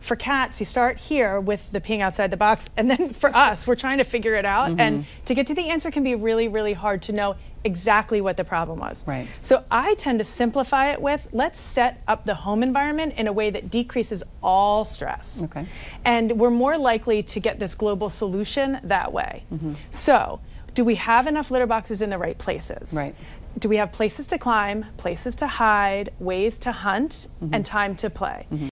For cats, you start here with the peeing outside the box, and then for us, we're trying to figure it out. And mm-hmm. to get to the answer can be really, really hard to know exactly what the problem was. Right. So I tend to simplify it with let's set up the home environment in a way that decreases all stress. Okay. And we're more likely to get this global solution that way. Mm-hmm. So, do we have enough litter boxes in the right places? Right. Do we have places to climb, places to hide, ways to hunt, Mm-hmm. and time to play? Mm-hmm.